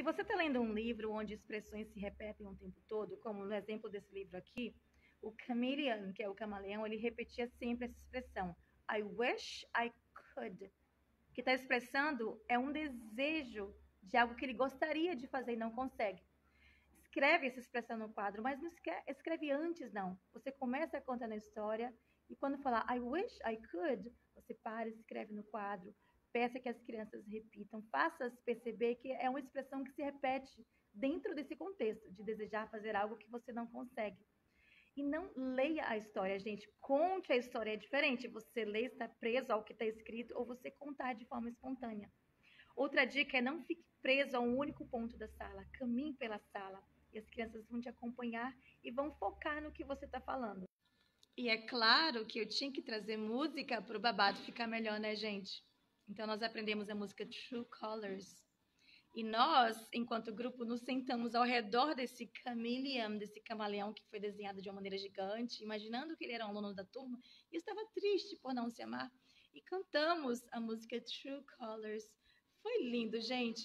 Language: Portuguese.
Se você está lendo um livro onde expressões se repetem o tempo todo, como no exemplo desse livro aqui, o chameleon, que é o camaleão, ele repetia sempre essa expressão. I wish I could. Que está expressando é um desejo de algo que ele gostaria de fazer e não consegue. Escreve essa expressão no quadro, mas não escreve, escreve antes, não. Você começa contando a história e quando falar I wish I could, você para e escreve no quadro. Peça que as crianças repitam, faça-as perceber que é uma expressão que se repete dentro desse contexto, de desejar fazer algo que você não consegue. E não leia a história, gente. Conte a história. É diferente você ler, estar preso ao que está escrito, ou você contar de forma espontânea. Outra dica é não fique preso a um único ponto da sala. Caminhe pela sala. E as crianças vão te acompanhar e vão focar no que você está falando. E é claro que eu tinha que trazer música para o babado ficar melhor, né, gente? Então nós aprendemos a música True Colors. E nós, enquanto grupo, nos sentamos ao redor desse camaleão, desse camaleão que foi desenhado de uma maneira gigante, imaginando que ele era um aluno da turma e estava triste por não se amar. E cantamos a música True Colors. Foi lindo, gente.